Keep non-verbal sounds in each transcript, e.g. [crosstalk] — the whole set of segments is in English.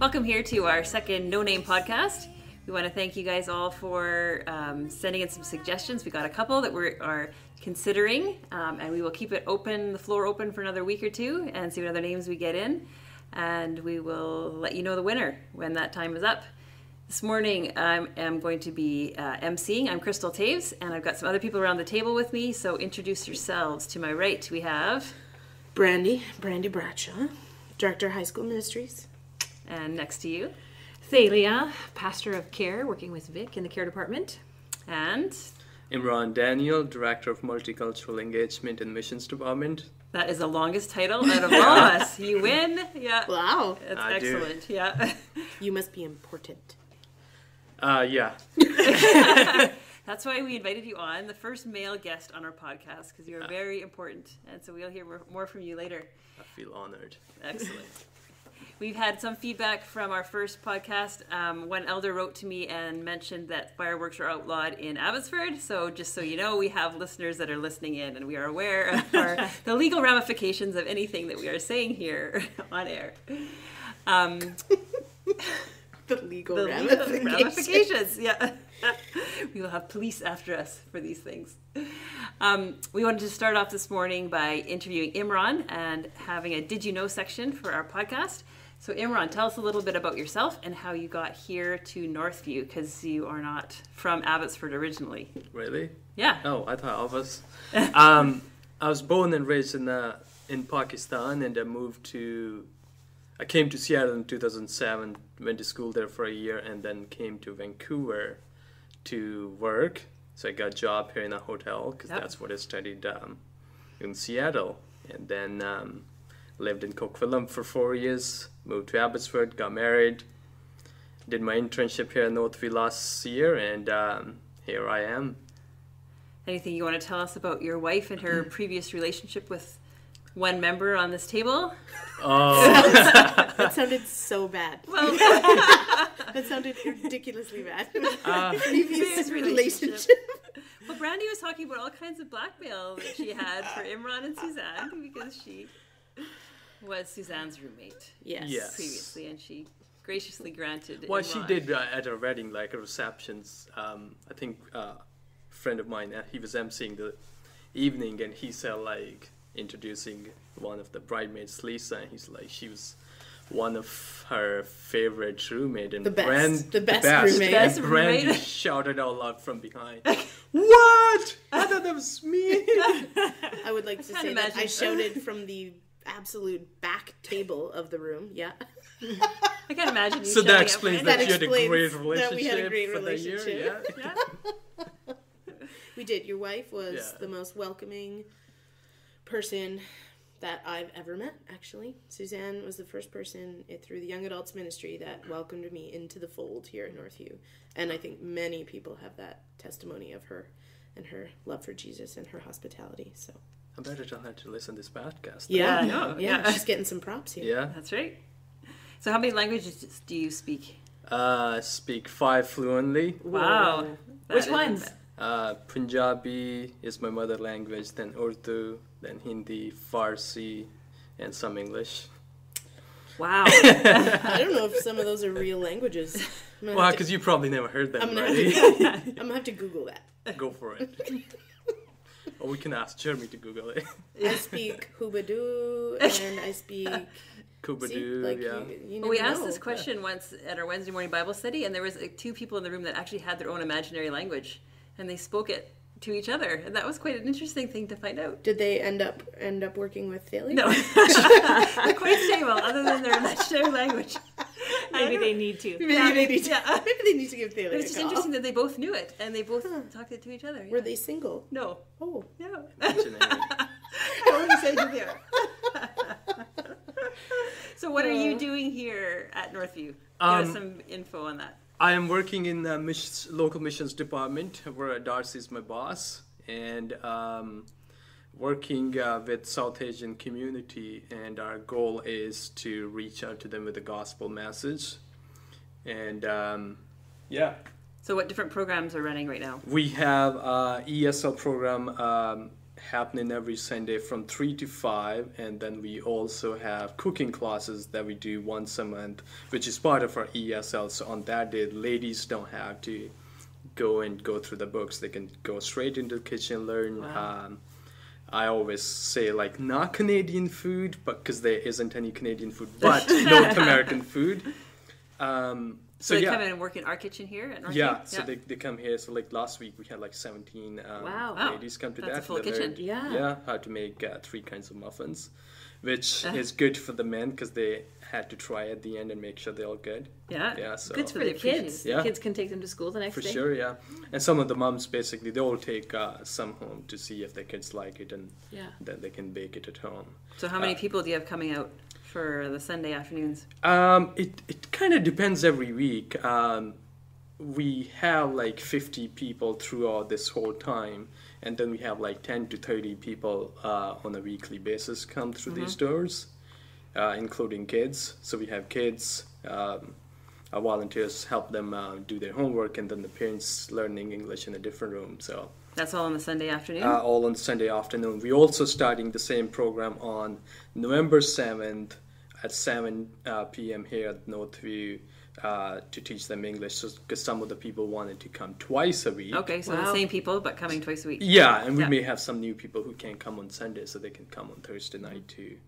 Welcome here to our second No Name podcast. We want to thank you guys all for um, sending in some suggestions. We got a couple that we are considering, um, and we will keep it open, the floor open for another week or two, and see what other names we get in. And we will let you know the winner when that time is up. This morning I am going to be uh, emceeing. I'm Kristal Taves, and I've got some other people around the table with me. So introduce yourselves. To my right, we have, Brandie, Brandie Bradshaw, Director of High School Ministries. And next to you, Thaleia, pastor of care, working with Vic in the care department. and Imran Daniel, Director of Multicultural Engagement and Missions Department. that is the longest title out of [laughs] all of us. You win. Yeah. Wow, That's I do. excellent. Yeah. [laughs] you must be important. Uh, yeah, [laughs] That's why we invited you on, the first male guest on our podcast, because you're very important. And so we'll hear more- more from you later. I feel honored. Excellent. We've had some feedback from our first podcast. Um, one elder wrote to me and mentioned that fireworks are outlawed in Abbotsford. So, just so you know, we have listeners that are listening in, and we are aware of [laughs] our, the legal ramifications of anything that we are saying here [laughs] on air. Um, [laughs] The legal the ramifications. legal ramifications. Yeah. we will have police after us for these things. Um, we wanted to start off this morning by interviewing Imran and having a Did You Know section for our podcast. So, Imran, tell us a little bit about yourself and how you got here to Northview because you are not from Abbotsford originally. Really? Yeah. Oh, I thought I was. [laughs] um, I was born and raised in uh, in Pakistan, and I moved to. I came to Seattle in 2007. Went to school there for a year, and then came to Vancouver to work. So I got a job here in a hotel because Yep. that's what I studied um, in Seattle, and then um, lived in Coquitlam for four years. Moved to Abbotsford, got married, did my internship here in Northview last year, and um, here I am. Anything you want to tell us about your wife and her previous relationship with one member on this table? Oh, That sounded so bad. Well, [laughs] That sounded ridiculously bad. [laughs] uh, Previous relationship. relationship. Well, Brandy was talking about all kinds of blackmail that she had for Imran and Suzanne because she was Suzanne's roommate Yes. Yes. previously, and she graciously granted. well, she did uh, at her wedding, like a receptions. Um, I think uh, a friend of mine, uh, he was emceeing the evening, and he said like introducing one of the bridesmaids, Lisa, and he's like she was one of her favorite roommate, and The best. Brand, The best roommate. And Best Brandie roommate. shouted out loud from behind, [laughs] "What? I thought that was me." [laughs] I would like to can't say that I shouted from the absolute back table of the room. Yeah. I can't imagine you. so shouting that explains Brandie. that, you had a explains great that relationship we had a great for the year. relationship. Yeah. Yeah. We did. Your wife was Yeah. the most welcoming person that I've ever met, actually. Suzanne was the first person through the Young Adults Ministry that welcomed me into the fold here at Northview. And I think many people have that testimony of her and her love for Jesus and her hospitality. So, I better tell her to listen to this podcast. yeah, I know, yeah, yeah. she's getting some props here. Yeah. That's right. So, how many languages do you speak? Uh, speak five fluently. Wow. That Which is- ones? Uh, Punjabi is my mother language, then Urdu, then Hindi, Farsi, and some English. Wow. [laughs] I don't know if some of those are real languages. I'm gonna, Well, have, to, because you probably never heard them, I'm gonna have right? [laughs] I'm gonna have to Google that. Go for it. [laughs] or we can ask Jeremy to Google it. [laughs] I speak Hoobadoo and I speak. [laughs] See, like yeah. you, you Well, we never asked know. this question once at our Wednesday morning Bible study, and there was like, two people in the room that actually had their own imaginary language, and they spoke it to each other, and that was quite an interesting thing to find out. Did they end up end up working with Thaleia? No, [laughs] they're quite stable, other than their imaginary language. [laughs] Maybe they need to. Maybe they need to. Yeah. [laughs] Maybe they need to give Thaleia. It was a just call. interesting that they both knew it, and they both talked it to each other. Were they single? No, Oh, [laughs] no. I wouldn't say who they are. so, what are you doing here at Northview? Give us Um, some info on that. I am working in the miss- local missions department where Darcy is my boss and um, working uh, with South Asian community and our goal is to reach out to them with the gospel message and um, yeah So, what different programs are running right now? we have a ESL program um, happening every Sunday from 3 to 5. And then we also have cooking classes that we do once a month, which is part of our ESL. So on that day, ladies don't have to go and go through the books. They can go straight into the kitchen, learn. Wow. Um, I always say like not Canadian food, but because there isn't any Canadian food, [laughs] but North American food. Um, So, so they yeah, come in and work in our kitchen here at Northview? yeah. So they, they come here. So like last week we had like 17 um, Wow. Ladies come to That's a full kitchen. learned, Yeah. Yeah, how to make uh, three kinds of muffins, which Uh. is good for the men because they had to try at the end and make sure they're all good. Yeah. Yeah. So Good for the kids. Yeah. The kids can take them to school the next for day. For sure, yeah. And some of the moms basically they all take uh, some home to see if their kids like it, and Yeah. then they can bake it at home. So how many Uh, people do you have coming out for the Sunday afternoons? Um, it it kind of depends every week. Um, we have like 50 people throughout this whole time, and then we have like 10 to 30 people uh, on a weekly basis come through these doors, uh, including kids. So we have kids. Um, our volunteers help them uh, do their homework, and then the parents learning English in a different room. So That's all on the Sunday afternoon? uh, all on Sunday afternoon. We're also starting the same program on November 7th at 7 uh, p.m. here at Northview uh, to teach them English because some of the people wanted to come twice a week. okay, so Wow. the same people, but coming twice a week. Yeah, and we Yeah. may have some new people who can't come on Sunday, so they can come on Thursday night too.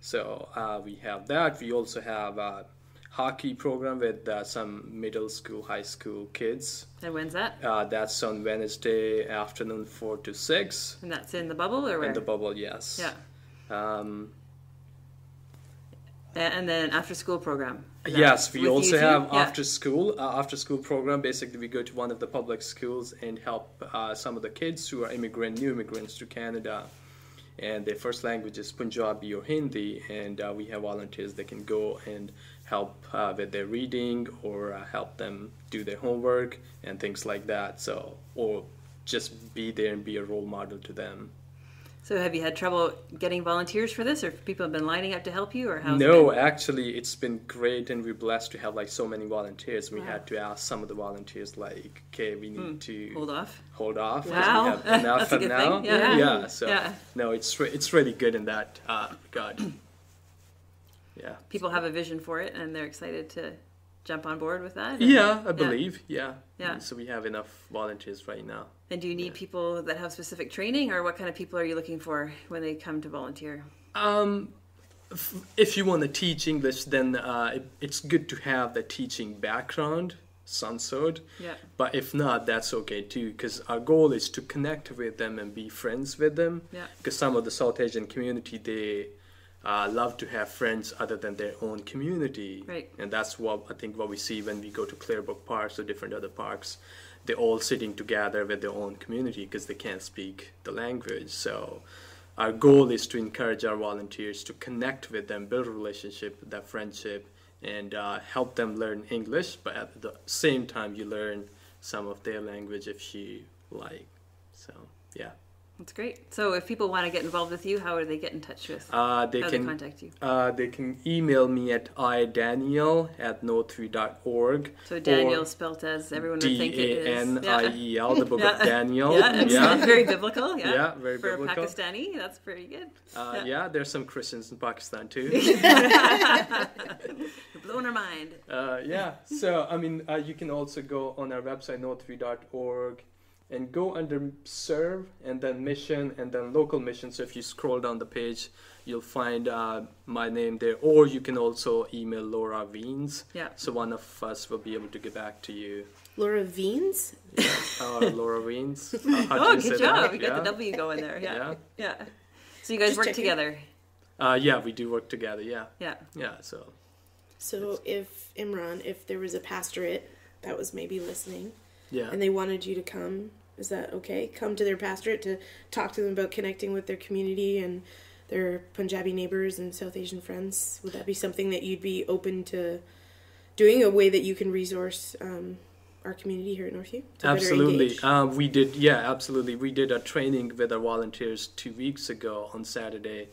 So uh, we have that. We also have a hockey program with uh, some middle school, high school kids. And when's that? Uh, that's on Wednesday afternoon, 4 to 6. And that's in the bubble or where? In the bubble, yes. yeah. Um, And then after school program. Is yes, we also have Yeah. after school uh, after school program. Basically, we go to one of the public schools and help uh, some of the kids who are immigrant, new immigrants to Canada, and their first language is Punjabi or Hindi, and uh, we have volunteers that can go and help uh, with their reading or uh, help them do their homework and things like that. So, or just be there and be a role model to them. So have you had trouble getting volunteers for this, or people have been lining up to help you, or how? No, been? actually, it's been great, and we're blessed to have like so many volunteers. We Wow. had to ask some of the volunteers, like, okay, we need to Hold off. hold off Wow. we have [laughs] enough That's a for good now. thing. Yeah. yeah. So Yeah. no, it's re- it's really good in that uh, regard. [clears throat] yeah. People have a vision for it, and they're excited to jump on board with that. Yeah, I believe. Yeah. Yeah. So we have enough volunteers right now. And do you need people that have specific training, or what kind of people are you looking for when they come to volunteer? Um, if you want to teach English, then uh, it, it's good to have the teaching background, some. Yeah. But if not, that's okay too, because our goal is to connect with them and be friends with them. Yeah. Because some of the South Asian community, they uh, love to have friends other than their own community. Right. And that's what I think what we see when we go to Clearbrook Parks or different other parks. They're all sitting together with their own community because they can't speak the language. So our goal is to encourage our volunteers to connect with them, build a relationship, that friendship, and uh, help them learn English. But at the same time, you learn some of their language if you like. So yeah, That's great. So if people want to get involved with you, how do they get in touch with? uh, they how do they can contact you? uh, they can email me at idaniel at northview.org. So Daniel spelt as everyone would D think it A is. N I E L, the book [laughs] Yeah. of Daniel. Yeah, excellent. [laughs] very biblical. Yeah, Yeah, very For biblical. Pakistani, that's pretty good. Uh, yeah, there's some Christians in Pakistan too. [laughs] You're blowing our mind. Uh, yeah. So I mean, uh, you can also go on our website northview.org and go under serve and then mission and then local mission. So if you scroll down the page, you'll find uh, my name there. Or you can also email Laura Veens. Yeah. So one of us will be able to get back to you. Laura Veens? Uh, [laughs] Laura Veens. How- how Oh, you say good that? job. We got the W going there. Yeah. Yeah. Yeah. So you guys Just work checking. together. Uh, yeah, we do work together. Yeah. Yeah. Yeah. So. So if Imran, if there was a pastorate that was maybe listening Yeah. and they wanted you to come, is that okay? Come to their pastorate to talk to them about connecting with their community and their Punjabi neighbors and South Asian friends. Would that be something that you'd be open to doing? A way that you can resource um, our community here at Northview? to better Absolutely. engage? Um, we did, yeah, absolutely. We did a training with our volunteers two weeks ago on Saturday,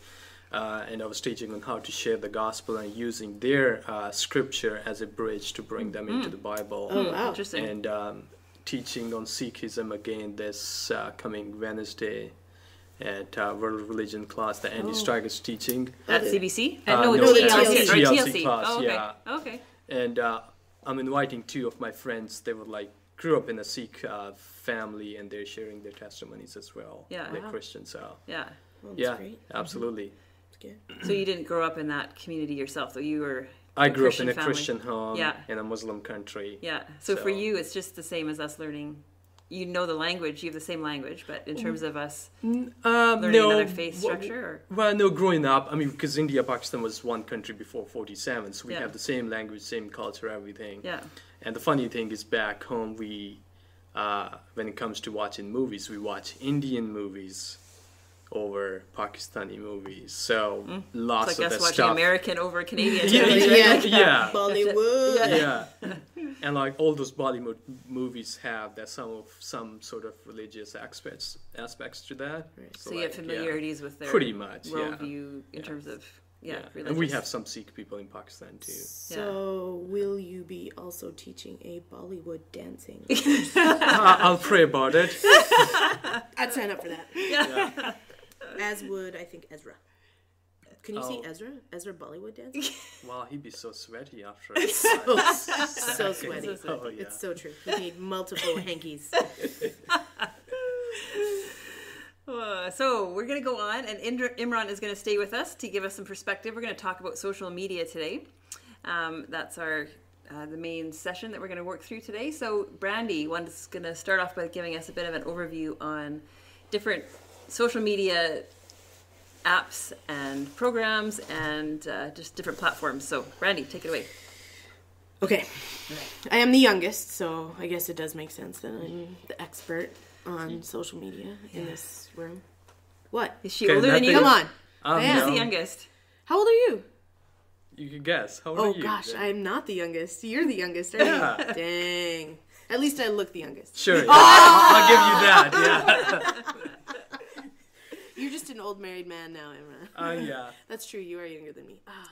uh, and I was teaching on how to share the gospel and using their uh, scripture as a bridge to bring them into the Bible. Oh, wow. Interesting. And um, teaching on Sikhism again this uh, coming Wednesday. at uh, World Religion class that Andy Oh. Steiger's teaching. At CBC? Uh, no, no, TLC. TLC. Sorry, TLC class, oh, okay. yeah. Okay. And uh, I'm inviting two of my friends. They were like grew up in a Sikh uh, family, and they're sharing their testimonies as well. Yeah. they're Wow. Christian, so Yeah. Well, that's yeah, great. absolutely. That's good. So you didn't grow up in that community yourself, though you were. I grew up in a family. Christian home Yeah. in a Muslim country. Yeah. So, for you, it's just the same as us learning. You know the language. You have the same language, but in terms of us Um, learning no, another faith structure, or Well, no, growing up, I mean, because India, Pakistan was one country before 47, so we Yeah. have the same language, same culture, everything. yeah, And the funny thing is, back home, we, uh, when it comes to watching movies, we watch Indian movies over Pakistani movies. So hmm. it's lots like of us that watching stuff. American over Canadian. [laughs] Yeah, movies, yeah, right? yeah. [laughs] Bollywood. Yeah. yeah [laughs] and like all those bollywood movies have that some of some sort of religious aspects aspects to that Right. So you like, have familiarities with their Pretty much, yeah. worldview in Yeah. terms of yeah, yeah, and we have some sikh people in pakistan too So, will you be also teaching a Bollywood dancing? I- i'll pray about it I'd sign up for that. yeah. As would I think Ezra. Can you see Oh. Ezra? Ezra Bollywood dancing? [laughs] wow he'd be so sweaty after [laughs] so, [laughs] so sweaty. So sweaty. oh yeah It's so true. We need multiple hankies. Uh, so we're going to go on, and Indra, Imran is going to stay with us to give us some perspective. We're going to talk about social media today. Um, that's our uh, the main session that we're going to work through today. So Brandie one's going to start off by giving us a bit of an overview on different social media apps and programs and uh, just different platforms. So Randy, take it away. Okay. I am the youngest, so I guess it does make sense that I'm the expert on social media in this room. What? Is she Okay, older than nothing- you? Come on. um, Yeah. Who's the youngest? How old are you? you can guess how old Oh are you Oh gosh, then? I'm not the youngest. You're the youngest, aren't Yeah. you? Dang. At least I look the youngest. sure yeah. [laughs] i'll give you that yeah [laughs] You're just an old married man now, Imran. uh, yeah [laughs] That's true. You are younger than me. Ah.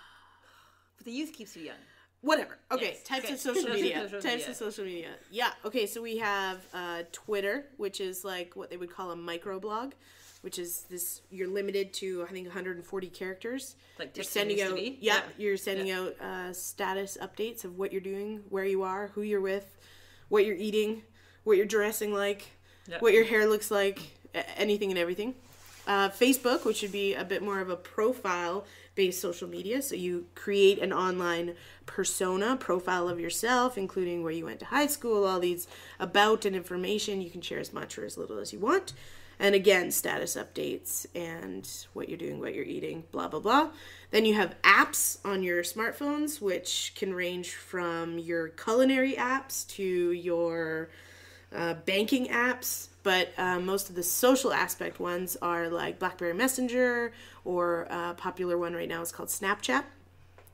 But the youth keeps you young. Whatever. Okay, Yes. types Okay. of social Social media. media. types of social media. Yeah. Okay, so we have uh, Twitter, which is like what they would call a microblog, which is this. You're limited to I think 140 characters. Like You're sending used to out. Yeah, Yeah. you're sending out uh, status updates of what you're doing, where you are, who you're with, what you're eating, what you're dressing like, Yeah. what your hair looks like, anything and everything. Uh, Facebook, which would be a bit more of a profile based social media. So you create an online persona, profile of yourself, including where you went to high school, all these about and information. You can share as much or as little as you want. And again, status updates and what you're doing, what you're eating, blah, blah, blah. Then you have apps on your smartphones, which can range from your culinary apps to your uh, banking apps, but uh, most of the social aspect ones are like BlackBerry Messenger, or a popular one right now is called Snapchat,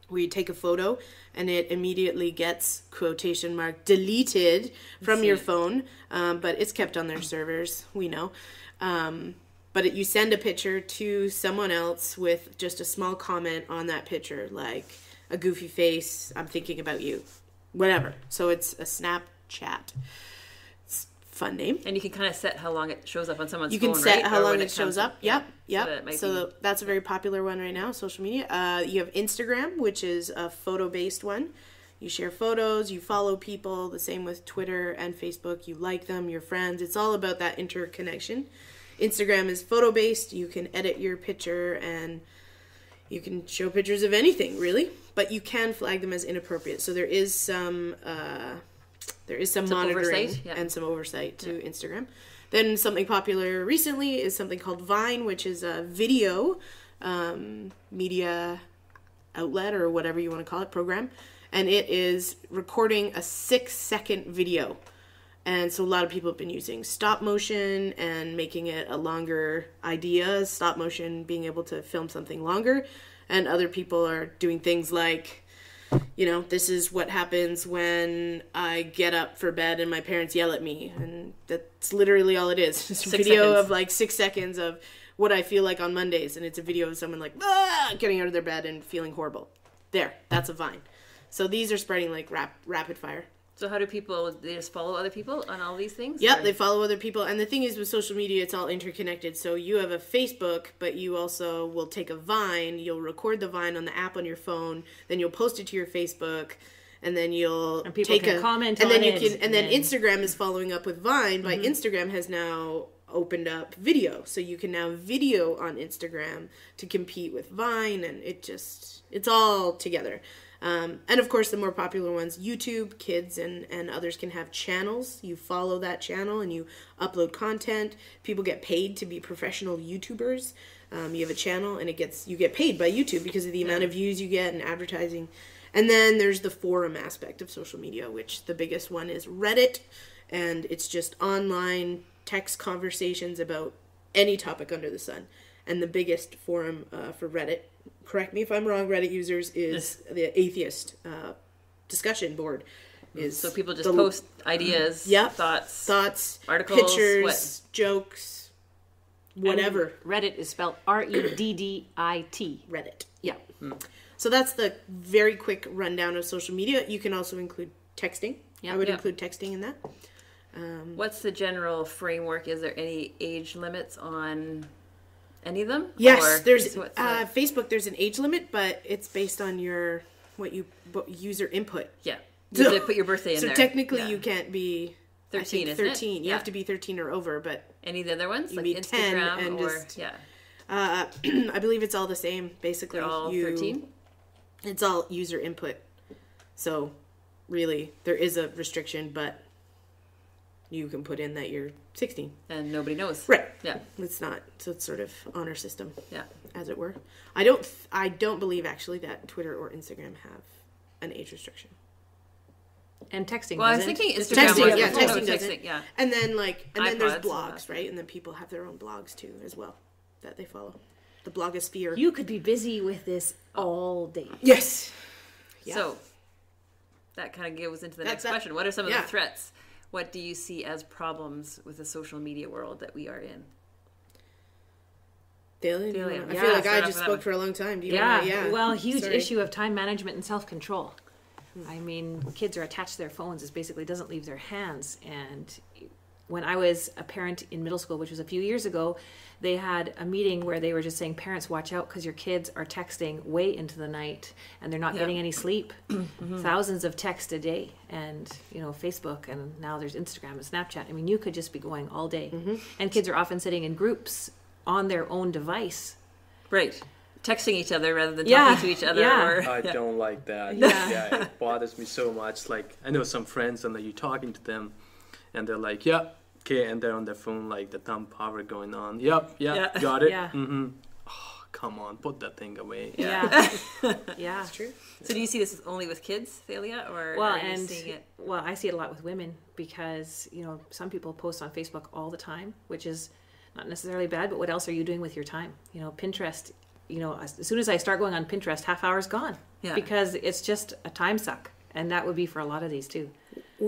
where you take a photo and it immediately gets quotation mark deleted from your phone, um, but it's kept on their servers. We know. Um, but it, you send a picture to someone else with just a small comment on that picture, like a goofy face, I'm thinking about you, whatever. So it's a Snapchat. Fun name. And you can kind of set how long it shows up on someone's You phone, can set right? how Or long it shows up. yeah. Yep, So that yep. So, be- that's a very popular one right now, social media. Uh, you have Instagram, which is a photo-based one. You share photos, you follow people. The same with Twitter and Facebook. You like them, your friends. It's all about that interconnection. Instagram is photo-based. You can edit your picture and you can show pictures of anything, really. But you can flag them as inappropriate. So there is some. Uh, there is some, Some monitoring yeah. and some oversight to Instagram. Then something popular recently is something called Vine, which is a video um, media outlet or whatever you want to call it program, and it is recording a six second video. And so a lot of people have been using stop motion and making it a longer idea, stop motion being able to film something longer. And other people are doing things like you know, this is what happens when I get up for bed and my parents yell at me. And that's literally all it is. It's [laughs] a Six video seconds. of like six seconds of what I feel like on Mondays. And it's a video of someone like ah! getting out of their bed and feeling horrible. There, that's a vine. So these are spreading like rap- rapid fire. So how do people? They just follow other people on all these things. Yep, or- they follow other people. And the thing is with social media, it's all interconnected. So you have a Facebook, but you also will take a Vine, you'll record the Vine on the app on your phone, then you'll post it to your Facebook, and then you'll And people take can a comment and then you it, can and then and- Instagram is following up with Vine, but Mm-hmm. Instagram has now opened up video. So you can now video on Instagram to compete with Vine and it just it's all together. Um, and of course, the more popular ones, YouTube, kids, and, and others can have channels. You follow that channel and you upload content. People get paid to be professional YouTubers. Um, you have a channel and it gets you get paid by YouTube because of the amount of views you get and advertising. And then there's the forum aspect of social media, which the biggest one is Reddit, and it's just online text conversations about any topic under the sun. And the biggest forum uh, for Reddit, correct me if I'm wrong, Reddit users is the atheist uh, discussion board. Mm-hmm. Is So people just the post ideas, mm-hmm. Yep. thoughts, thoughts, articles, pictures, what? jokes, whatever. Reddit is spelled R E D D I T. Reddit. Yeah. Hmm. So that's the very quick rundown of social media. You can also include texting. Yeah. I would Yeah. include texting in that. Um, What's the general framework? Is there any age limits on any of them? Yes, there's is the- uh, Facebook. There's an age limit, but it's based on your what you what user input. yeah. [laughs] You have to put your birthday in so there. technically, Yeah. you can't be I 13, think isn't it? 13. You Yeah. have to be 13 or over, but Any of the other ones, like be 10 Instagram and or just- yeah, uh, [clears throat] I believe it's all the same. Basically, they're all you, 13. It's all user input. So, really, there is a restriction, but you can put in that you're 16. and nobody knows. Right. Yeah. It's not. So it's sort of honor system, Yeah. as it were. I don't. th- I don't believe actually that Twitter or Instagram have an age restriction. And texting. Well, I was thinking Instagram. Texting, was yeah, before. No, texting doesn't. yeah. And then like, and then there's iPods and blogs, that. right? And then people have their own blogs too, as well, that they follow. The blogosphere. You could be busy with this all day. yes. Yeah. So that kind of goes into the That's next that- question. What are some of yeah. the threats? What do you see as problems with the social media world that we are in? Daily, I yeah, feel like I just spoke for a long time. Do you Yeah. yeah. Well, huge Sorry. issue of time management and self control. Hmm. I mean, kids are attached to their phones. It basically doesn't leave their hands. And when I was a parent in middle school, which was a few years ago, they had a meeting where they were just saying, "Parents, watch out because your kids are texting way into the night and they're not Yeah. getting any sleep. [clears throat] Mm-hmm. Thousands of texts a day, and you know, Facebook, and now there's Instagram and Snapchat. I mean, you could just be going all day. Mm-hmm. And kids are often sitting in groups on their own device. Right. Texting each other rather than Yeah, talking to each other. yeah. Or, I yeah. don't like that. Yeah. it bothers me so much. Like I know some friends, and then you're talking to them, and they're like, "Yeah, okay," and they're on their phone, like the thumb power going on. Yep, yeah, Yeah. [laughs] got it. Yeah. Mm-hmm. Oh, come on, put that thing away. Yeah, [laughs] yeah. [laughs] It's true. So do you see this only with kids, Thaleia, or well are you and seeing it? well i see it a lot with women because you know some people post on facebook all the time which is not necessarily bad but what else are you doing with your time you know pinterest you know as as soon as i start going on pinterest half hour's gone Yeah. because it's just a time suck and that would be for a lot of these too Well,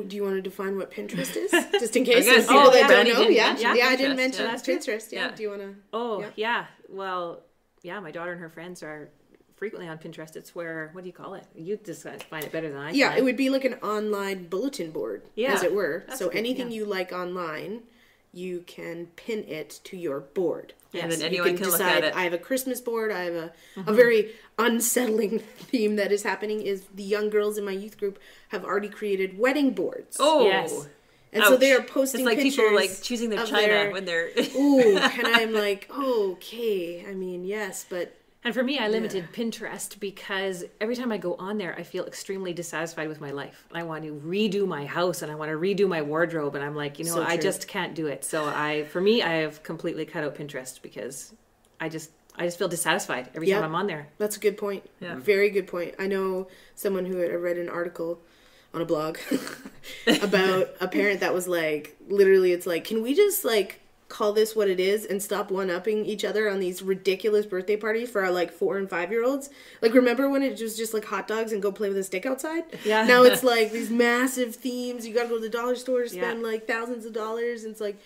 Do you want to define what Pinterest is, [laughs] just in case guess, there's people oh, that yeah. don't know? didn't Yeah, yeah, I didn't mention yeah. that's Pinterest. Yeah. Yeah. Do you want to? oh Yeah. yeah. well yeah my daughter and her friends are frequently on pinterest it's where what do you call it you just find it better than i Yeah, can. it would be like an online bulletin board, Yeah, as it were. that's So good, anything yeah. you like online, you can pin it to your board. And Yes. then You anyone can, look at it. I have a Christmas board. I have a, Mm-hmm. a very unsettling [laughs] theme that is happening. Is the young girls in my youth group have already created wedding boards. oh, Yes. and so they are ouch. posting It's like pictures. people like choosing their china their- when they're. Ooh, [laughs] and I'm like, okay. I mean, yes, but And for me, I limited Pinterest because every time I go on there, I feel extremely dissatisfied with my life. I want to redo my house and I want to redo my wardrobe, and I'm like, you know, So I just can't do it. So I, for me, I have completely cut out Pinterest because I just, I just feel dissatisfied every Yeah. time I'm on there. That's a good point. Yeah. Very good point. I know someone who had read an article on a blog [laughs] about a parent that was like, literally, it's like, can we just like call this what it is and stop one upping each other on these ridiculous birthday parties for our like four and five year olds? Like, remember when it was just like hot dogs and go play with a stick outside? Yeah. Now it's [laughs] like these massive themes. You gotta go to the dollar store to spend Yeah. like thousands of dollars. And it's like,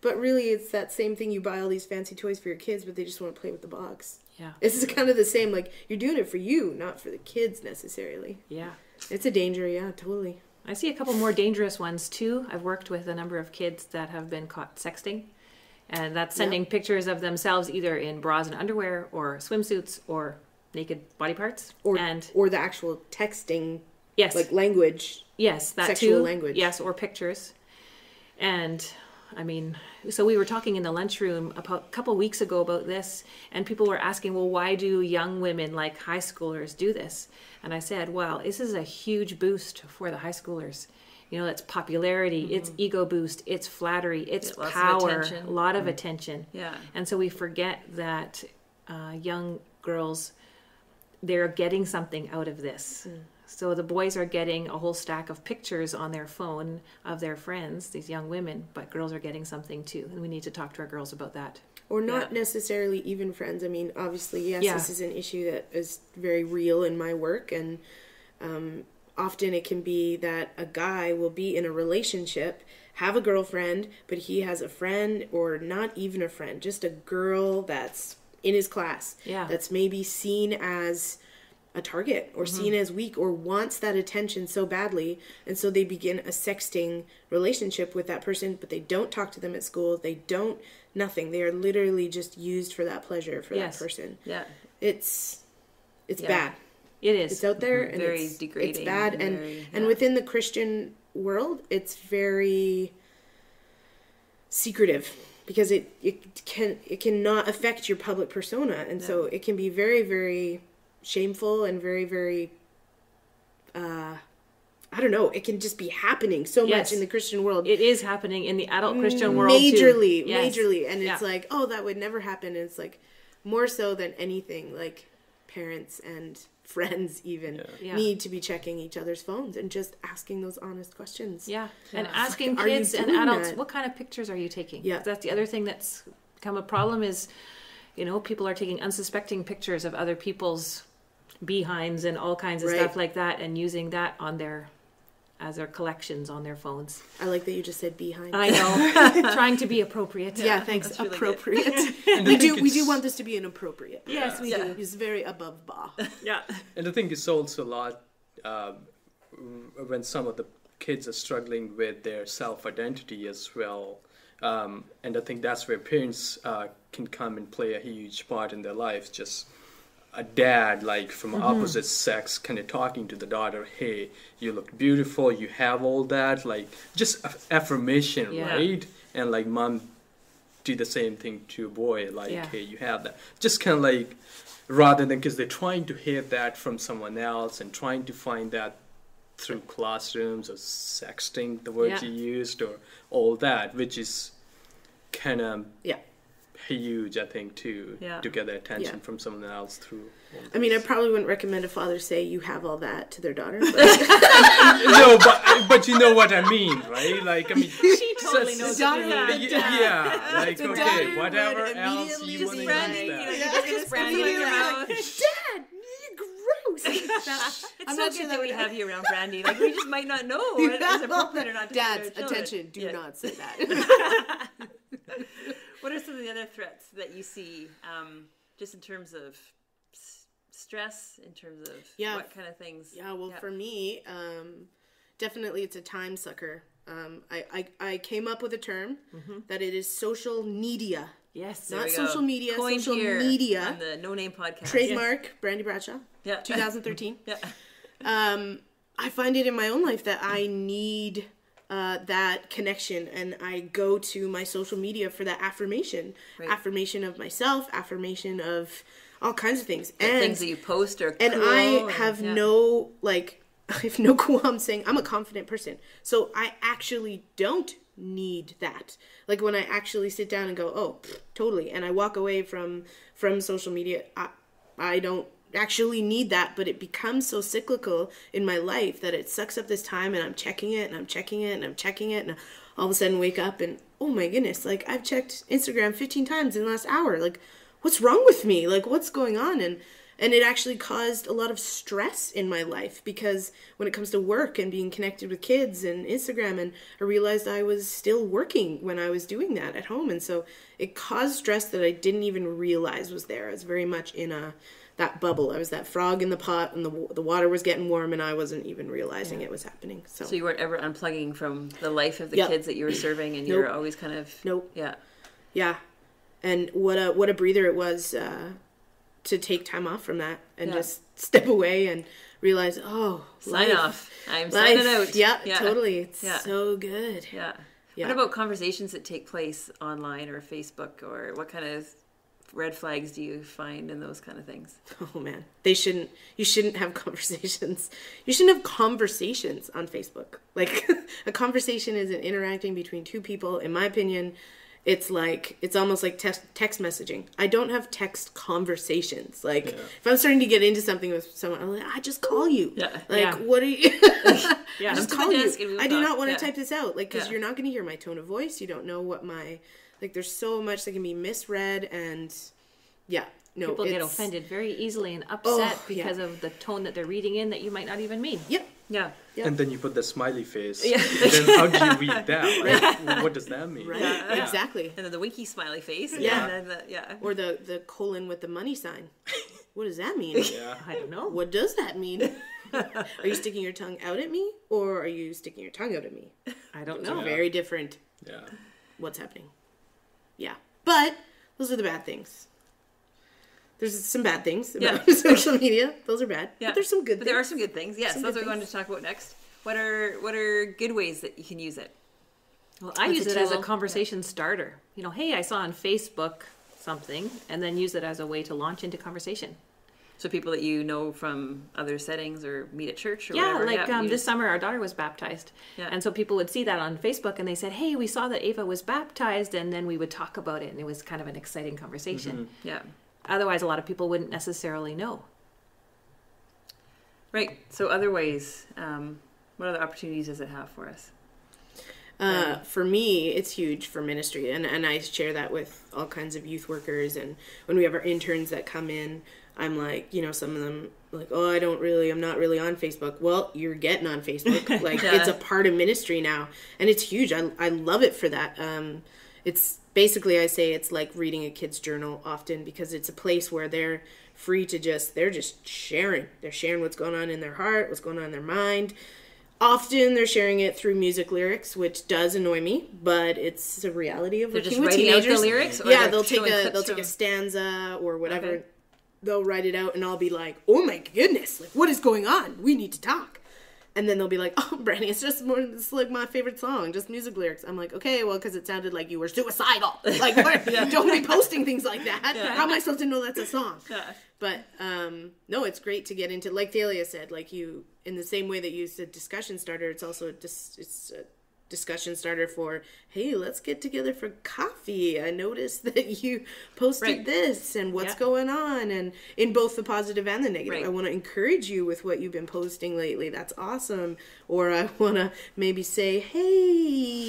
but really, it's that same thing. You buy all these fancy toys for your kids, but they just want to play with the box. Yeah. This is kind of the same. Like you're doing it for you, not for the kids necessarily. Yeah. It's a danger. Yeah, totally. I see a couple more dangerous ones too. I've worked with a number of kids that have been caught sexting, and that's sending pictures of themselves either in bras and underwear or swimsuits or naked body parts. or and or the actual texting yes, like language. yes, that sexual too. language. Yes, or pictures. And I mean, so we were talking in the lunchroom a couple weeks ago about this, and people were asking, well, why do young women like high schoolers do this? And I said, well, this is a huge boost for the high schoolers. You know, it's popularity, it's ego boost, it's flattery, it's Get power, a lot of attention. Yeah. And so we forget that uh, young girls, they're getting something out of this. So the boys are getting a whole stack of pictures on their phone of their friends, these young women, but girls are getting something too. And we need to talk to our girls about that. Or not Yeah. necessarily even friends. I mean, obviously, yes, Yeah. this is an issue that is very real in my work, and um, often it can be that a guy will be in a relationship, have a girlfriend, but he has a friend or not even a friend, just a girl that's in his class Yeah. that's maybe seen as a target or mm-hmm. seen as weak or wants that attention so badly and so they begin a sexting relationship with that person but they don't talk to them at school they don't nothing they are literally just used for that pleasure for Yes. that person Yeah. it's it's Yeah. bad It is. it's out there and Very it's, degrading it's bad and and very- and within the christian world it's very secretive because it it can it cannot affect your public persona and so it can be very very shameful and very very uh I don't know. It can just be happening so Yes. much in the Christian world. it is happening in the adult Christian world majorly, too. Yes. majorly, and it's like, oh, that would never happen. And it's like more so than anything, like parents and friends even Yeah. need to be checking each other's phones and just asking those honest questions. Yeah, and asking Are you kids and adults, that? what kind of pictures are you taking? Yeah. that's the other thing that's become a problem is, you know, people are taking unsuspecting pictures of other people's behinds and all kinds of Right. stuff like that, and using that on their as their collections on their phones. I like that you just said behind. I know, [laughs] [laughs] trying to be appropriate. yeah, thanks. really appropriate. [laughs] We do. think We do want this to be an appropriate. Yes, we Yeah. do. It's very above bar. Yeah, And I think it's also a lot uh, when some of the kids are struggling with their self identity as well. Um, and I think that's where parents uh, can come and play a huge part in their life. Just a dad, like from mm-hmm. opposite sex, kind of talking to the daughter, hey, you look beautiful, you have all that. Like just affirmation, Yeah. right? And like mom do the same thing to a boy, like, Yeah. hey, you have that. Just kind of like rather than because they're trying to hear that from someone else and trying to find that through classrooms or sexting the words Yeah. you used or all that which is kind of Yeah. Huge i think to Yeah. to get the attention Yeah. from someone else through I mean, I probably wouldn't recommend a father say you have all that to their daughter. [laughs] But no but but you know what i mean right like i mean [laughs] she totally so- knows. Daughter what you mean. yeah, yeah, like The okay daughter whatever would else immediately you just want to be use that. you know, Yeah. you're just branding Immediately your like. Dad, you're gross. [laughs] It's I'm so not good sure that that we have you around Brandie. Like we just might not know what is appropriate or not. To say to our Dads, attention! Do Yeah. not say that. What are some of the other threats that you see, um, just in terms of s- stress, in terms of Yeah. what kind of things? Yeah, well, for me, um, definitely it's a time sucker. Um, I, I, I came up with a term that it is social media. Yes. Not social media, Coined social media. on the No Name podcast. Trademark, Brandie Bradshaw, Yeah. [laughs] 2013. Yeah. um, I find it in my own life that I need uh, that connection, and I go to my social media for that affirmation, Right. affirmation of myself, affirmation of all kinds of things, The and things that you post are and cool I and- have yeah. no like [laughs] I have no qualm saying I'm a confident person. So I actually don't need that. Like when I actually sit down and go, "Oh, pfft, totally." And I walk away from from social media, I I don't actually need that, but it becomes so cyclical in my life that it sucks up this time and I'm checking it and I'm checking it and I'm checking it and all of a sudden wake up and oh my goodness, like I've checked Instagram 15 times in the last hour. Like what's wrong with me? Like what's going on? And and it actually caused a lot of stress in my life because when it comes to work and being connected with kids and Instagram and I realized I was still working when I was doing that at home and so it caused stress that I didn't even realize was there. I was very much in a that bubble. I was that frog in the pot, and the the water was getting warm, and I wasn't even realizing it was happening. So, So you weren't ever unplugging from the life of the Yep. kids that you were serving, and you were always kind of nope. yeah. Yeah, and what a what a breather it was uh, to take time off from that and Yeah. just [laughs] step away and realize, oh, Sign life, off. I'm life. signing out. Yeah, yeah. totally. It's Yeah. so good. Yeah. Yeah. What about conversations that take place online or Facebook, or what kind of red flags do you find in those kind of things? Oh man, they shouldn't. You shouldn't have [laughs] conversations. You shouldn't have conversations on Facebook. Like [laughs] a conversation isn't interacting between two people. In my opinion, it's like it's almost like text text messaging. I don't have text conversations. Like if I'm starting to get into something with someone, I'm like, I just call you. Yeah. Like Yeah. what are you? [laughs] Yeah. I just Come to call you. desk and we'll I do not want to Yeah. type this out. Like because Yeah. you're not going to hear my tone of voice. You don't know what my like. There's so much that can be misread and yeah. No, People get offended very easily and oh, upset Oh, yeah. because of the tone that they're reading in that you might not even mean. Yep. Yeah. Yeah. And then you put the smiley face. Yeah. And then how do you read [laughs] that? Like, what does that mean? Right. Yeah. Exactly. And then the winky smiley face. Yeah. And then the, yeah. Or the the colon with the money sign. [laughs] What does that mean? Yeah. I don't know. What does that mean? [laughs] are you sticking your tongue out at me or are you sticking your tongue out at me? I don't Those are know. very different. Yeah. What's happening? Yeah. But those are the bad things. There's some bad things about Yeah. [laughs] social media. Those are bad. Yeah. But there's some good But things. there are some good things. Yes, Some that's good what we wanted to talk about next. What are what are good ways that you can use it? Well, I What's use it as a tool? conversation starter. You know, hey, I saw on Facebook something, and then use it as a way to launch into conversation. So people that you know from other settings or meet at church or Yeah, whatever. like um, you- this summer, our daughter was baptized, Yeah. and so people would see that on Facebook, and they said, "Hey, we saw that Ava was baptized," and then we would talk about it, and it was kind of an exciting conversation. Yeah. Otherwise, a lot of people wouldn't necessarily know. Right. So other ways, um, what other opportunities does it have for us? Uh, for me, it's huge for ministry, and, and I share that with all kinds of youth workers. And when we have our interns that come in, I'm like, you know, some of them like, oh, I don't really, I'm not really on Facebook. Well, you're getting on Facebook. [laughs] Like, Yeah. it's a part of ministry now, and it's huge. I I love it for that. Um, it's basically I say it's like reading a kid's journal often because it's a place where they're free to just they're just sharing. They're sharing what's going on in their heart, what's going on in their mind often they're sharing it through music lyrics which does annoy me but it's a reality of They're working just with writing out the teenagers lyrics, or yeah they'll take a they'll take a stanza or whatever Okay. They'll write it out and i'll be like oh my goodness like what is going on? We need to talk. And then they'll be like [laughs] oh Brandie it's just more it's like my favorite song just music lyrics. I'm like okay well because it sounded like you were suicidal. [laughs] Like what? don't be posting things like that. How am i supposed to know that's a song? Yeah. but um, no, it's great to get into. Like Thaleia said, like you in the same way that you said discussion starter, it's also dis- it's a discussion starter for hey, let's get together for coffee. I noticed that [laughs] you posted Right. this and what's Yeah. going on, and in both the positive and the negative. Right. I want to encourage you with what you've been posting lately. That's awesome. Or I [laughs] want to maybe say, hey,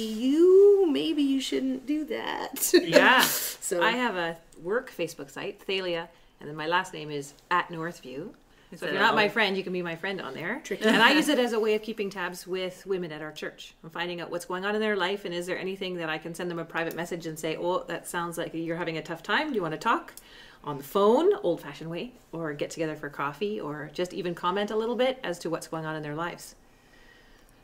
you maybe you shouldn't do that. [laughs] Yeah. so I have a work Facebook site, Thaleia, and then my last name is at Northview. So if you're not my oh. friend, you can be my friend on there. Tricky. And I use [laughs] it as a way of keeping tabs with women at our church and finding out what's going on in their life and is there anything that I can send them a private message and say, "Oh, that sounds like you're having a tough time. Do you want to talk?" On the phone, old-fashioned way, or get together for coffee, or just even comment a little bit as to what's going on in their lives.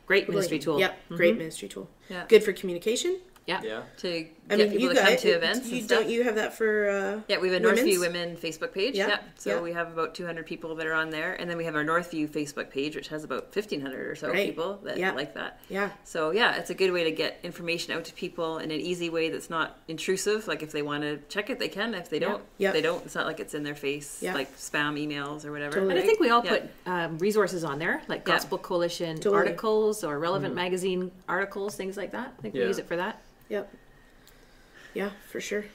Great ministry tool. Yep, great mm-hmm. ministry tool. Yeah. Good for communication. Yeah. Yeah. To get I mean, people you to guys, come to events you, and stuff. don't you have that for? Uh, Yeah, we have a Women's? Northview Women Facebook page. Yeah, Yeah. So yeah. we have about 200 people that are on there. And then we have our Northview Facebook page, which has about 1,500 or so Right. people that Yeah. like that. Yeah. So yeah, it's a good way to get information out to people in an easy way that's not intrusive. Like if they want to check it, they can. If they don't, Yeah. they don't. It's not like it's in their face, Yeah. like spam emails or whatever. Totally. And I think we all Yeah. put um, resources on there, like Yeah. Gospel Coalition Totally. articles or relevant magazine articles, things like that. I think we use it for that. Yep. Yeah, for sure.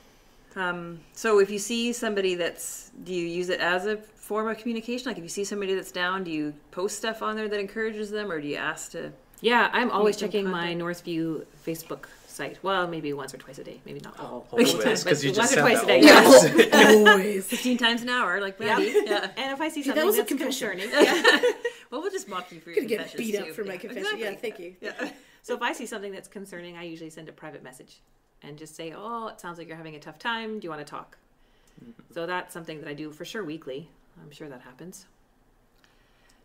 Um, so if you see somebody that's, do you use it as a form of communication? Like if you see somebody that's down, do you post stuff on there that encourages them, or do you ask to? Yeah, I'm always Make them checking my. Northview Facebook site. Well, maybe once or twice a day, maybe not all. Always, the time, because you but just once or twice that. a day. always. Yeah. [laughs] Always. 15 times an hour, like Brandie. Yeah. [laughs] And if I see that something was a that's confession. concerning, yeah. [laughs] Well, we'll just mock you for your gonna get beat up too. for my Yeah, confession. Yeah, thank you. Yeah. so if I see something that's concerning, I usually send a private message and just say, "Oh, it sounds like you're having a tough time. Do you want to talk?" Mm-hmm. So that's something that I do for sure weekly. I'm sure that happens.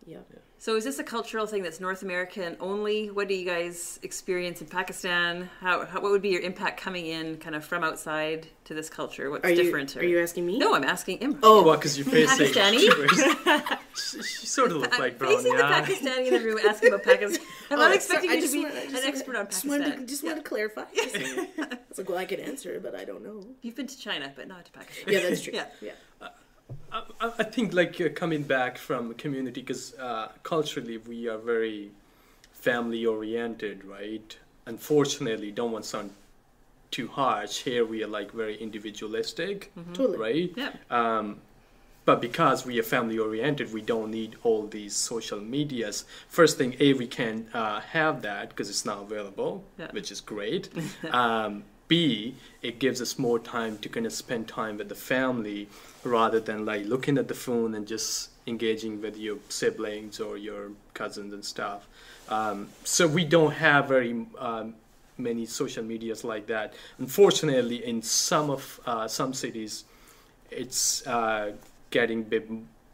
Yep. So is this a cultural thing that's North American only? What do you guys experience in Pakistan? How, how what would be your impact coming in kind of from outside to this culture? What's Are you different? or- are you asking me? No, I'm asking him. Oh, Well, because you're facing. Pakistani? [laughs] she, she sort of looks like brown, Facing the. Pakistani in the room asking about Pakistan. I'm not Oh, expecting sorry, you to be wanted- I an just expert on Just wanted to, Pakistan. just wanted to clarify. [laughs] it's like, well, I could answer, but I don't know. You've been to China, but not to Pakistan. Yeah, that's [laughs] true. Yeah. yeah. I, I I think like uh, coming back from community because uh, culturally we are very family oriented, right? Unfortunately, don't want to sound too harsh. Here we are like very individualistic, Totally. right? Yeah. Um, but because we are family oriented, we don't need all these social medias. First thing, a we can uh, have that because it's now available, Yeah. which is great. [laughs] um, B, it gives us more time to kind of spend time with the family rather than like looking at the phone and just engaging with your siblings or your cousins and stuff. Um, so we don't have very um, many social medias like that. Unfortunately, in some of uh, some cities, it's uh, getting bit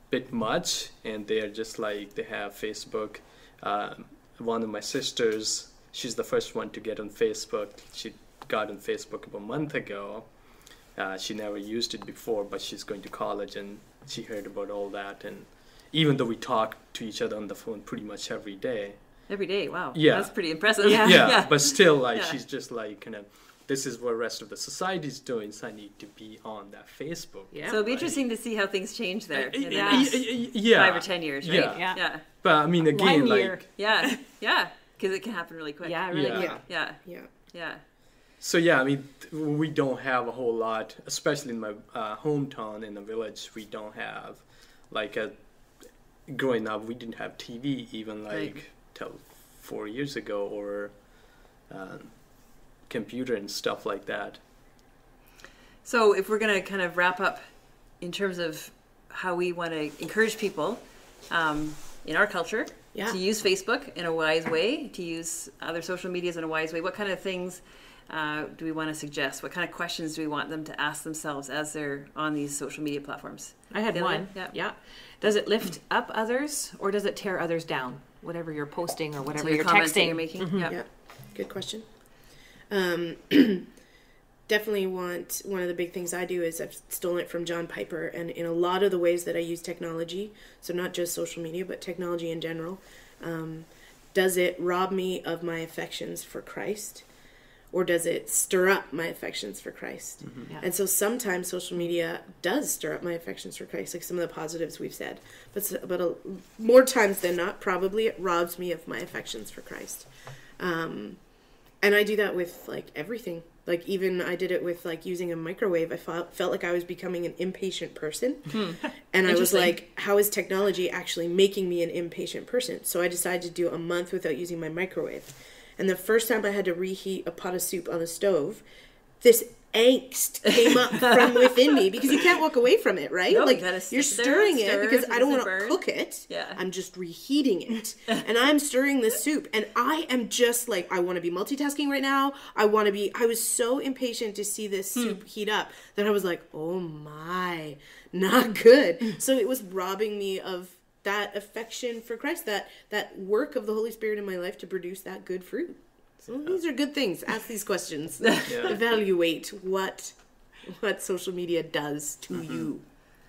bit much, and they are just like they have Facebook. Um, one of my sisters, she's the first one to get on Facebook. She got on Facebook about a month ago. Uh, she never used it before, but she's going to college, and she heard about all that. And even though we talk to each other on the phone pretty much every day, Every day. Wow. Yeah. That's pretty impressive. Yeah. [laughs] yeah, but still, like Yeah. she's just like kind of. This is what rest of the society's doing, so I need to be on that Facebook. Yeah. So it'll be interesting to see how things change there in the Uh, next y- y- yeah, five or ten years, right? Yeah. Yeah. Yeah. But I mean, again, One like. Yeah. Yeah. Because it can happen really quick. Yeah, really. Yeah. quick. Yeah. Yeah. Yeah. Yeah. So yeah, I mean, we don't have a whole lot, especially in my uh, hometown in the village. We don't have like a growing up. We didn't have TV even like Right. till four years ago or um, computer and stuff like that. So if we're going to kind of wrap up in terms of how we want to encourage people um, in our culture Yeah. to use Facebook in a wise way, to use other social medias in a wise way, what kind of things uh, do we want to suggest? What kind of questions do we want them to ask themselves as they're on these social media platforms? I had Delia? one. Yeah. Yeah. Does it lift up others or does it tear others down? Whatever you're posting or So whatever your you're texting. you're making. Mhm. Yeah. Yeah. Good question. Um, [clears throat] definitely want one of the big things I do is I've stolen it from John Piper, and in a lot of the ways that I use technology, so not just social media, but technology in general, um, does it rob me of my affections for Christ? Or does it stir up my affections for Christ? Yeah. And so sometimes social media does stir up my affections for Christ, like some of the positives we've said. But but a, more times than not, probably it robs me of my affections for Christ. Um, and I do that with like everything. Like even I did it with like using a microwave. I felt felt like I was becoming an impatient person, hmm. [laughs] and I was like, "How is technology actually making me an impatient person?" So I decided to do a month without using my microwave. And the first time I had to reheat a pot of soup on the stove, this angst came up from [laughs] within me because you can't walk away from it, right? Like sit there, stirring stir it because I don't want to cook it. Yeah. I'm just reheating it. [laughs] and I'm stirring the soup and I am just like I want to be multitasking right now. I want to be I was so impatient to see this Hmm. soup heat up that I was like, "Oh my, not good." so it was robbing me of that affection for Christ, that that work of the Holy Spirit in my life to produce that good fruit. So these are good things. Ask these questions. [laughs] Evaluate what what social media does to Mm-hmm. you.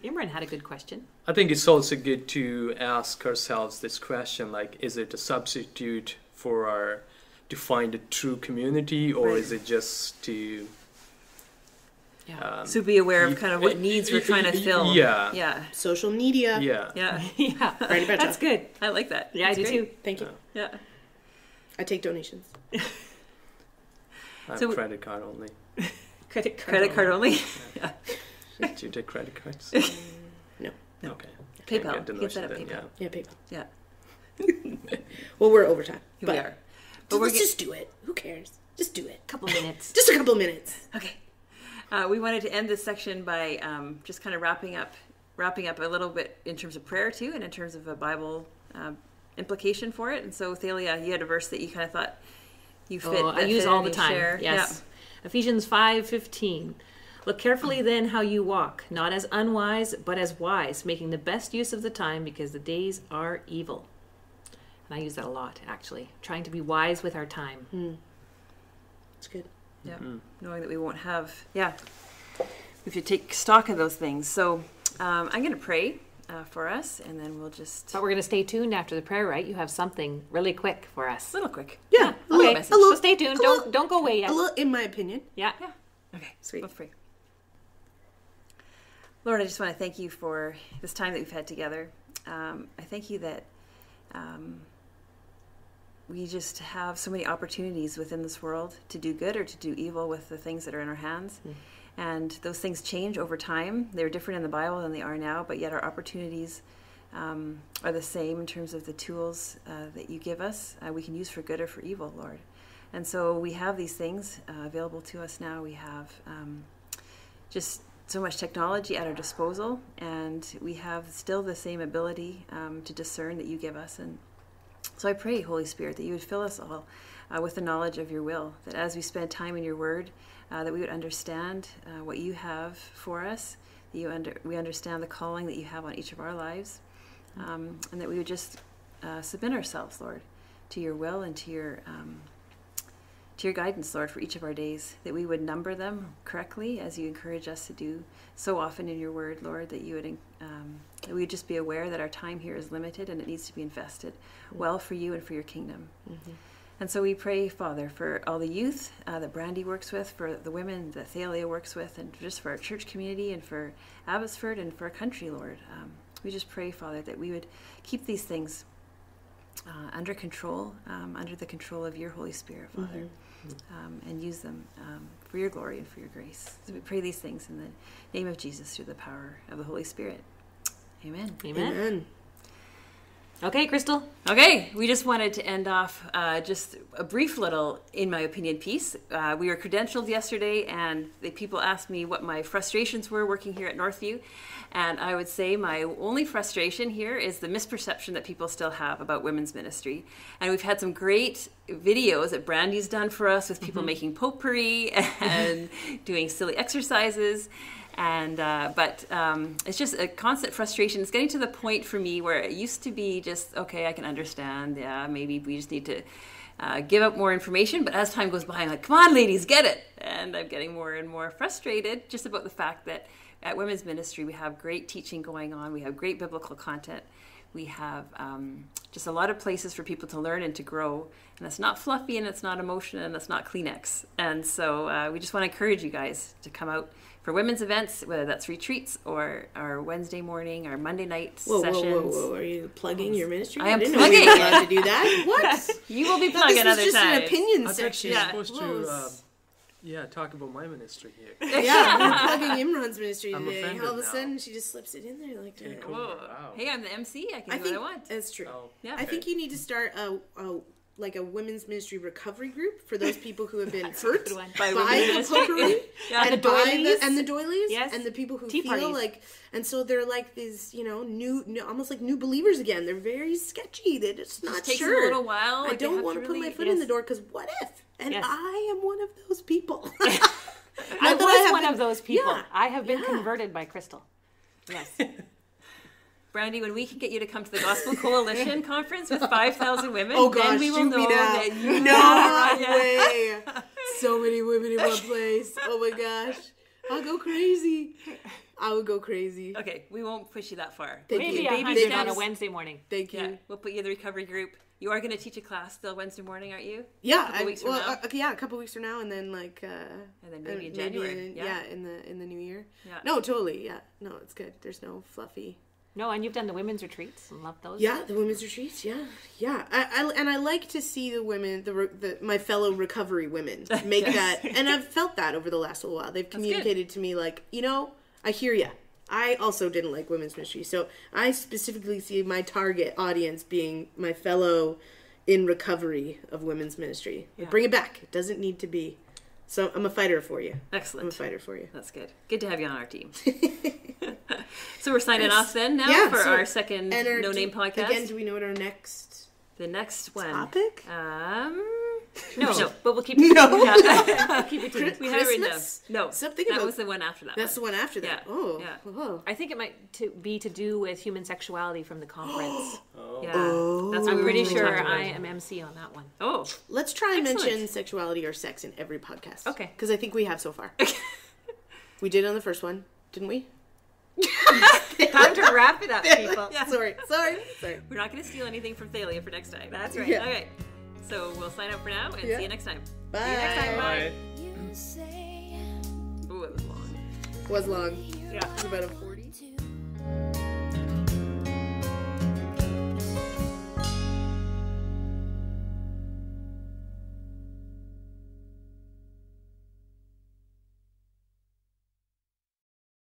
Imran had a good question. I think it's also good to ask ourselves this question: like, is it a substitute for our to find a true community, or Right. is it just to Yeah. um, So be aware of kind of what y- needs we're y- trying to fill. Yeah, Yeah. Social media. yeah. Yeah. [laughs] yeah. Right about That's good. I like that. Yeah, I do great. too. Thank you. Yeah. I take donations. [laughs] I have So- credit card only. [laughs] Credit card. Credit card only. [laughs] Do you take credit cards? No. no. Okay. PayPal. Can't get You can set up donation then, PayPal. Yeah, PayPal. Yeah. Well, we're overtime. Here but we are. But we're let's get- just do it. Who cares? Just do it. A couple minutes. Just a couple minutes. Okay. Uh, we wanted to end this section by um, just kind of wrapping up, wrapping up a little bit in terms of prayer too, and in terms of a Bible um, implication for it. And so, Thaleia, you had a verse that you kind of thought you oh, fit. Oh, I use all the time. share. Yes. Ephesians five fifteen. Look carefully mm. then how you walk, not as unwise, but as wise, making the best use of the time because the days are evil. And I use that a lot, actually, trying to be wise with our time. Hmm. It's good. Yeah. Hmm. Knowing that we won't have, yeah, we have to take stock of those things. So um, I'm going to pray uh, for us and then we'll just. But we're going to stay tuned after the prayer, right? You have something really quick for us. A little quick. Yeah. a Okay, little- message. a little- so stay tuned. Don't don't go away yet. A little, in my opinion. Yeah. Yeah. Okay, Sweet. Let's pray. Lord, I just want to thank you for this time that we've had together. Um, I thank you that um, we just have so many opportunities within this world to do good or to do evil with the things that are in our hands. And those things change over time. They're different in the Bible than they are now, but yet our opportunities um, are the same in terms of the tools uh, that you give us. Uh, we can use for good or for evil, Lord. And so we have these things uh, available to us now. We have um, just so much technology at our disposal, and we have still the same ability um, to discern that you give us. And so I pray, Holy Spirit, that you would fill us all uh, with the knowledge of your will, that as we spend time in your word, uh, that we would understand uh, what you have for us, that you under, we understand the calling that you have on each of our lives, um, and that we would just uh, submit ourselves, Lord, to your will and to your um, to your guidance, Lord, for each of our days, that we would number them correctly as you encourage us to do so often in your word, Lord, that you would um, that we would just be aware that our time here is limited and it needs to be invested well for you and for your kingdom. And so we pray, Father, for all the youth uh, that Brandie works with, for the women that Thaleia works with, and just for our church community and for Abbotsford and for our country, Lord. Um, we just pray, Father, that we would keep these things uh, under control, um, under the control of your Holy Spirit, Father, um, and use them um, for your glory and for your grace. So we pray these things in the name of Jesus through the power of the Holy Spirit. Amen. Amen. Amen. Okay, Kristal. Okay, we just wanted to end off uh, just a brief little, in my opinion, piece. Uh, we were credentialed yesterday, and the people asked me what my frustrations were working here at Northview. And I would say my only frustration here is the misperception that people still have about women's ministry. And we've had some great videos that Brandie's done for us with people making potpourri [laughs] and doing silly exercises and uh, but um, it's just a constant frustration. It's getting to the point for me where it used to be just okay, I can understand. Yeah, maybe we just need to uh, give up more information. But as time goes by, I'm like, come on, ladies, get it. And I'm getting more and more frustrated just about the fact that at Women's Ministry we have great teaching going on. We have great biblical content. We have um, just a lot of places for people to learn and to grow. And it's not fluffy and it's not emotional and it's not Kleenex. And so uh, we just want to encourage you guys to come out for women's events, whether that's retreats or our Wednesday morning or Monday night Whoa, whoa, sessions. whoa, whoa! Are you plugging your ministry? I am didn't know we were plugging. allowed to do that. [laughs] What? [laughs] You will be I thought this plugging was other just times. an opinion I section. you're Yeah. supposed to, uh, yeah, talk about my ministry here. [laughs] Yeah, we're plugging Imran's ministry I'm today. offended All of a now. sudden, she just slips it in there like that. Take over. Whoa. Wow. Hey, I'm the MC. I can I do think what I want. that's true. Oh, Yeah. I think you need to start a, a like a women's ministry recovery group for those [laughs] people who have been hurt. By by the ministry. potpourri [laughs] Yeah. and The by doilies. the and the doilies Yes. and the people who Tea feel parties. like and so they're like these you know new, new almost like new believers again. They're very sketchy. They're just not It takes sure. a little while. I like, they don't want to put really- my foot in the door because what if? And Yes. I am one of those people. [laughs] I was have one been- of those people. Yeah, I have been yeah. converted by Kristal. Yes. Brandie, when we can get you to come to the Gospel Coalition [laughs] conference with 5,000 women, Oh gosh, then we will shoot me know that you no are. [laughs] Yeah. way. So many women in one place. Oh my gosh. I'll go crazy. I would go crazy. Okay, we won't push you that far. Thank Maybe you. a Baby hundred on a steps. Wednesday morning. Thank you. Yeah, Yeah, we'll put you in the recovery group. You are going to teach a class still Wednesday morning, aren't you? I, weeks from well, now? uh, okay, yeah, a couple weeks from now, and then like, uh, And then maybe in uh, January. in- yeah. yeah, in the in the new year. Yeah. No, totally. Yeah, no, it's good. There's no fluffy. No, and you've done the women's retreats and loved those. Yeah, the women's retreats. Yeah, yeah. I, I and I like to see the women, the, the my fellow recovery women, [laughs] make Yes. that. And I've felt that over the last little while. They've communicated to me like, you know, I hear ya. I also didn't like women's ministry, so I specifically see my target audience being my fellow in recovery of women's ministry. Yeah. Bring it back. It doesn't need to be. So I'm a fighter for you. Excellent. I'm a fighter for you. That's good. Good to have you on our team. [laughs] so we're signing off then now Yeah, for so- our second our, No Name podcast. Again, do we know what our next the next one. topic? Um, [laughs] No, no, but we'll keep No. Yeah. [laughs] keep it to we have it written down. Christmas? No, Something that about- was the one after that. That's the one. one after that. Yeah, Oh, yeah. oh. I think it might to be to do with human sexuality from the conference. [gasps] Yeah, Oh. that's I'm pretty sure about. I am MC on that one. Oh, Let's try and Excellent. mention sexuality or sex in every podcast. Okay. Because I think we have so far. [laughs] we did on the first one, didn't we? [laughs] Time to wrap it up, people. Yeah. Sorry, sorry, sorry. we're not going to steal anything from Thaleia for next time. That's right. Yeah. Okay, so we'll sign up for now and Yeah. see you next time. Bye. you next time. Bye. Bye. You say Ooh, it was long. Was long. Yeah. It was about a 40